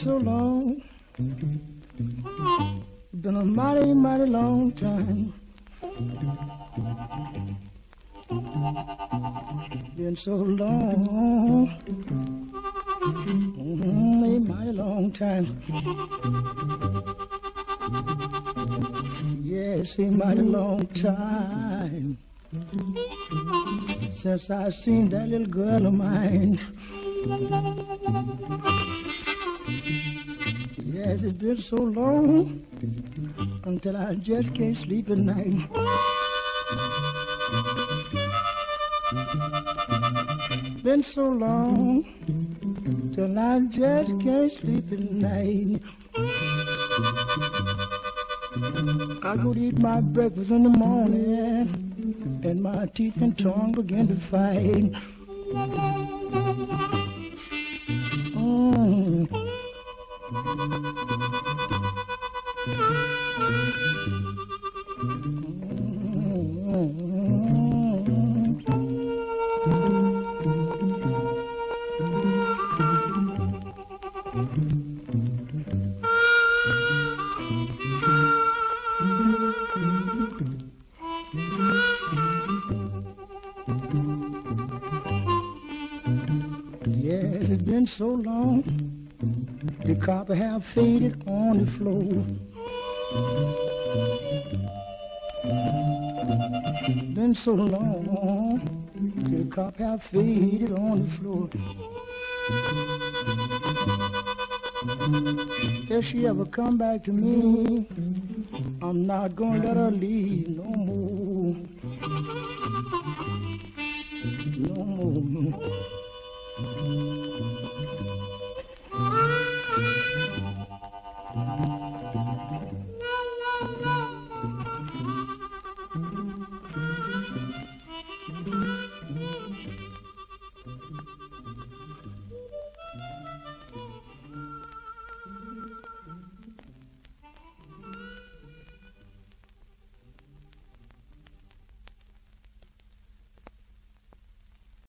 so long. Been a mighty, mighty long time. Been so long. Mm, a long time. Yes, a mighty long time. Since I seen that little girl of mine. Yes, it's been so long until I just can't sleep at night. Been so long till I just can't sleep at night. I go to eat my breakfast in the morning, and my teeth and tongue begin to fight. Mm. Yes, it's been so long. The carpet have faded on the floor. Been so long. The carpet have faded on the floor. If she ever come back to me, I'm not gonna let her leave no more.